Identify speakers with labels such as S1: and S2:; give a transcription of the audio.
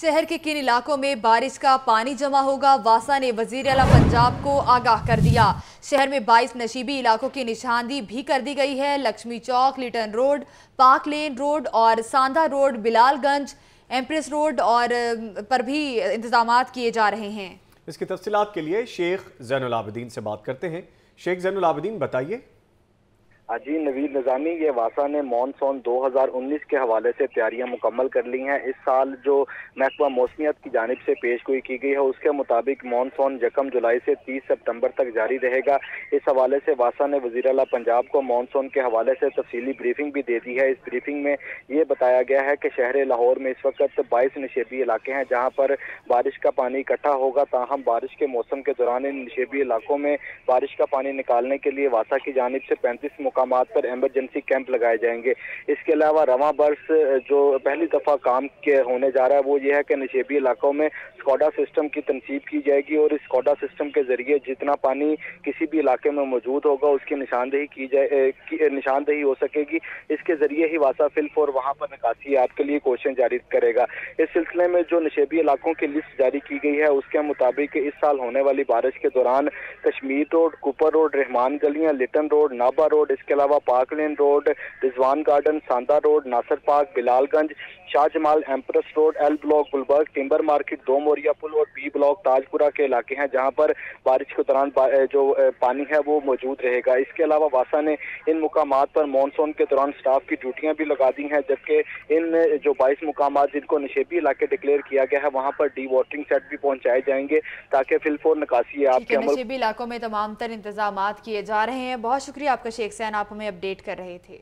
S1: شہر کے کن علاقوں میں بارش کا پانی جمع ہوگا۔ واسا نے وزیر اعلیٰ پنجاب کو آگاہ کر دیا۔ شہر میں بائیس نشیبی علاقوں کی نشاندی بھی کر دی گئی ہے۔ لکشمی چوک، لیٹن روڈ پاک لین روڈ اور Sandha road, Bilal Ganj, Empress road اور، پر بھی انتظامات کیے جا رہے ہیں۔
S2: اس کی تفصیلات کے لیے شیخ زین العابدین سے بات کرتے ہیں۔ شیخ زین العابدین، بتائیے۔
S3: جی نوید نظامی، یہ واسا نے مانسون دو ہزار انیس کے حوالے سے تیاریاں مکمل کر لی ہیں۔ اس سال جو محکمہ موسمیت کی جانب سے پیش گوئی کی گئی ہے، اس کے مطابق مانسون یکم جولائی سے تیس سپتمبر تک جاری رہے گا۔ اس حوالے سے واسا نے وزیر اعلیٰ پنجاب کو مانسون کے حوالے سے تفصیلی بریفنگ بھی دے دی ہے۔ اس بریفنگ میں یہ بتایا گیا ہے کہ شہر لاہور میں اس وقت بائیس نشیبی علاقے ہیں، جہاں پر بارش کا پانی اکٹھا ہوگا۔ تاہم، بارش کے موسم کے دوران ان نشیبی علاقوں میں بارش کا پانی نکالنے کے لیے واسا کی جانب سے پینتیس مقام مقامات پر ایمرجنسی کیمپ لگائے جائیں گے۔ اس کے علاوہ رواں برس جو پہلی دفعہ کام کے ہونے جا رہا ہے، وہ یہ ہے کہ نشیبی علاقوں میں سکوڈا سسٹم کی تنصیب کی جائے گی اور اس سکوڈا سسٹم کے ذریعے جتنا پانی کسی بھی علاقے میں موجود ہوگا، اس کی نشاندہی کی جائے نشاندہی ہو سکے گی۔ اس کے ذریعے ہی واسا فلف اور وہاں پر نکاسی آپ کے لیے کوششیں جاری کرے گا۔ اس سلسلے میں جو نشیبی علاقوں کی لسٹ جاری کی گئی ہے، اس کے مطابق اس سال ہونے والی بارش کے دوران Kashmir road, Cooper road, Rehman گلیاں لٹن روڈ، نابا روڈ، اس کے علاوہ Park Lane road Rizwan garden Sanda road Nasir park Bilal Ganj Shah Jamal Empress road L block Gulberg timber market دو موریا پل اور بی بلاک تاج پورا کے علاقے ہیں جہاں پر بارش کے دوران جو پانی ہے وہ موجود رہے گا۔ اس کے علاوہ واسا نے ان مقامات پر مانسون کے دوران سٹاف کی ڈیوٹیاں بھی لگا دی ہیں جبکہ ان جو بائیس مقامات جن کو نشیبی علاقے ڈکلیئر کیا گیا ہے وہاں پر ڈی واٹرنگ سیٹ بھی پہنچائے جائیں گے تاکہ فلفور نکاسی ہے آپ کے
S1: علاقوں میں تمام تر انتظامات کیے جا رہے ہیں۔ بہت شکریہ آپ کا شیخ سین۔ آپ ہمیں اپڈیٹ کر رہے تھے۔